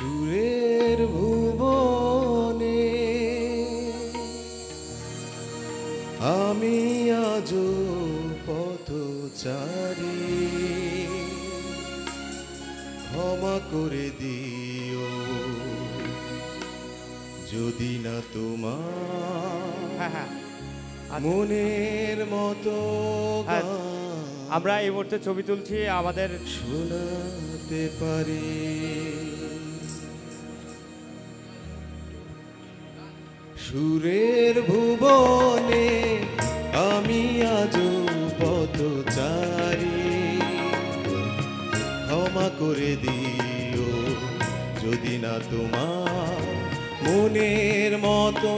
সুরের ভুবনে আমি আজ পথচারী ক্ষমা করে দিও যদি না তোমার হ্যাঁ হ্যাঁ আচ্ছা। মনের মতো হ্যাঁ। আমরা এই মুহূর্তে ছবি তুলছি আমাদের শোনাতে পারি সুরের ভুবনে আমি আজ পথচারী। ক্ষমা করে দিও যদি না তোমার মনের মতো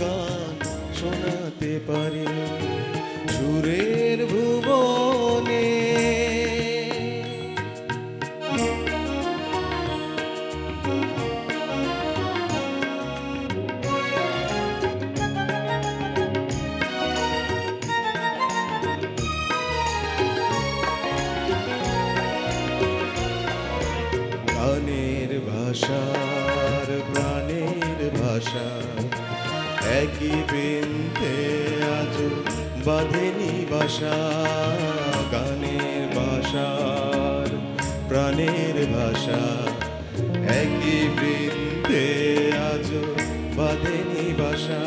গান শোনাতে পারি। ভাষা একই বৃন্দে আজ বাঁধেনি বাসা গানের ভাষার, প্রাণের ভাষা। একই বৃন্দে আজ বাঁধেনি বাসা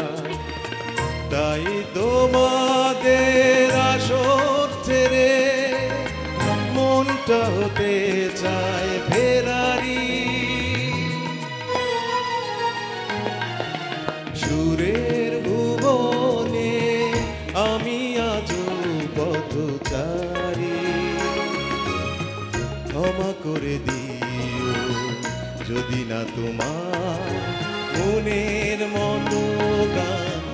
তাই তোমাদের আসর ছেড়ে মনটা হতে করে দিও। যদি না তোমার মনের মতো গান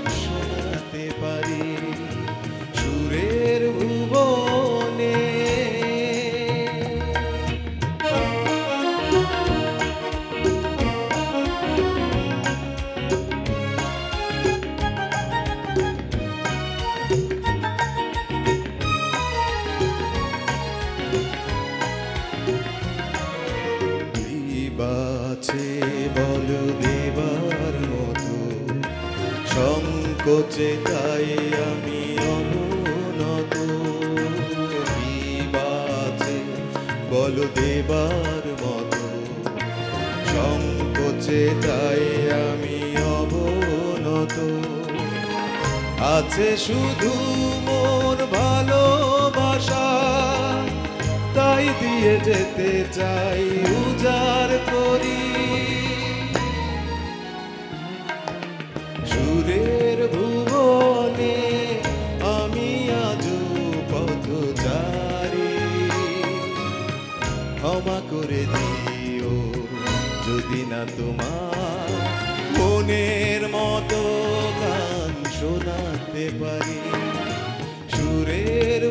সংকোচে তাই আমি অবনত বাছে বল দেবার মতো। সংকোচে তাই আমি অবনত আছে শুধু মোর ভালোবাসা, তাই দিয়ে যেতে চাই উজাড় দিও। যদি না তোমার মনের মতো গান শোনাতে পারি সুরের